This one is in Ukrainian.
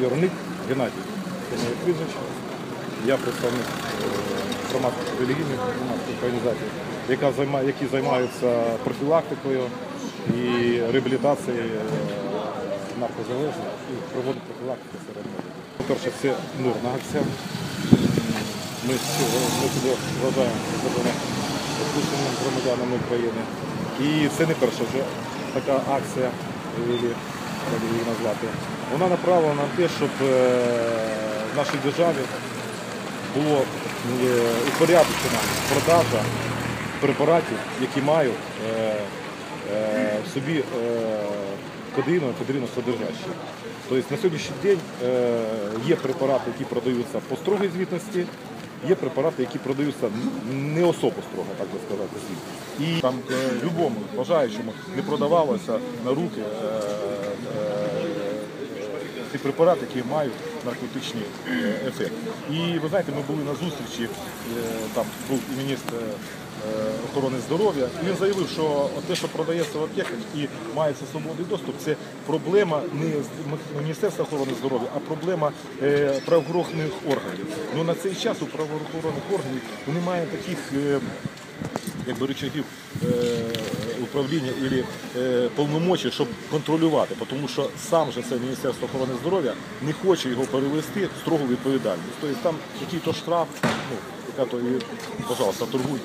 Віроник Геннадій. Прізвище. Я представник е, громадських релігійних громадських організацій, яка займає, які займаються профілактикою і реабілітацією е, наркозалежних і проводять профілактику серед молоді. По-перше, це мирна акція. Ми, себе вважаємо себе послушними громадянами України. І це не перша вже така акція, як її назвати. Вона направлена на те, щоб е, в нашій державі було е, упорядочена продажа препаратів, які мають е, в собі е, кодеїну і кодеїну содержащі. Тобто на сьогоднішній день є препарати, які продаються по строгій звітності, є препарати, які продаються не особо строго, так би сказати. І там любому бажаючому не продавалося на руки е, е, препарати, які мають наркотичний е, ефект. І ви знаєте, ми були на зустрічі, там був і міністр охорони здоров'я, і він заявив, що те, що продається в аптеках і мається свободний доступ, це проблема не Міністерства охорони здоров'я, а проблема правоохоронних органів. Ну на цей час у правоохоронних органів немає таких. якби рычагів е, управління і е, повномочі, щоб контролювати, тому що сам же це Міністерство охорони здоров'я не хоче його перевести в строгу відповідальність. Тобто там який-то штраф, ну, яка то і, пожалуйста, торгуй.